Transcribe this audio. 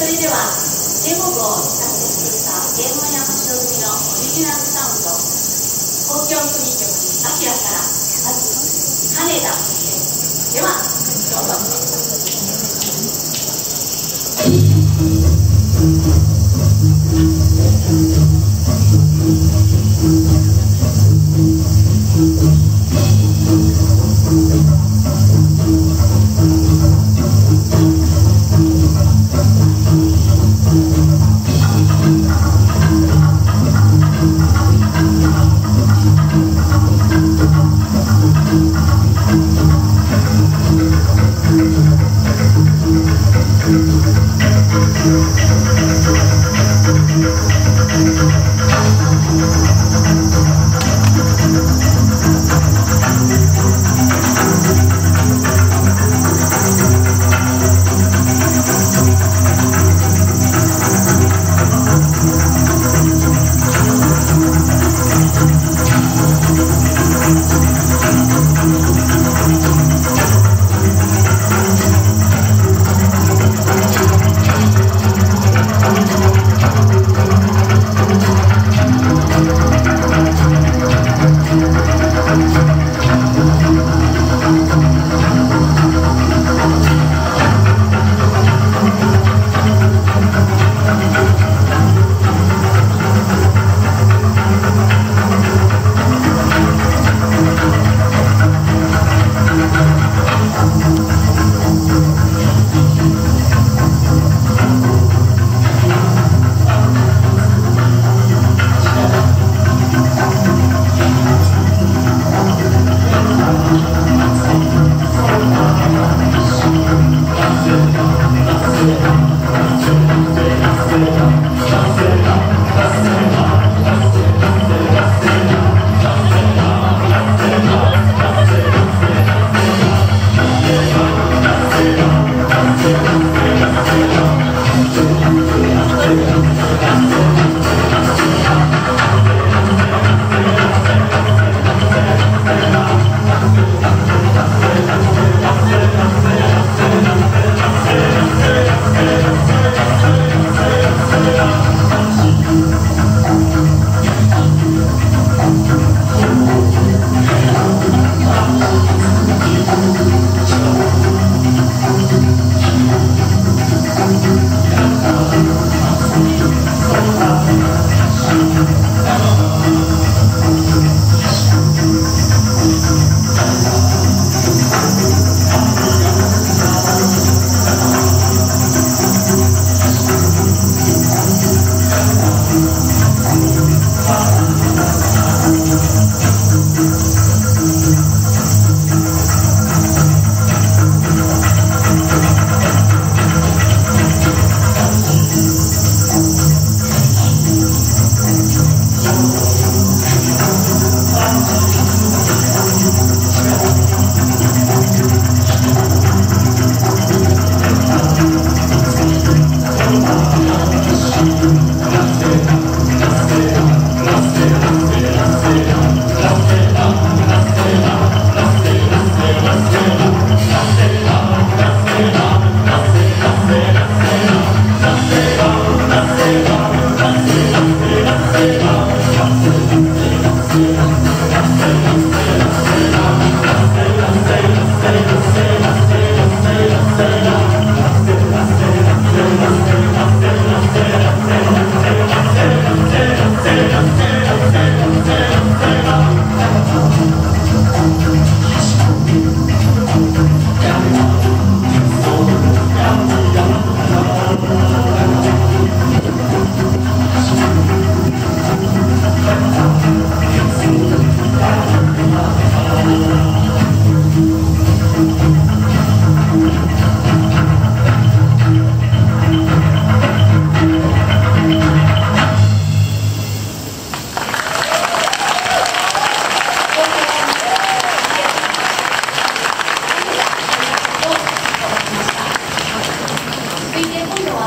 それでは英語を使って作った芸能山将組のオリジナルサウンド公共組曲「アキラ」からまず「金田」ではどうぞ。Thank you.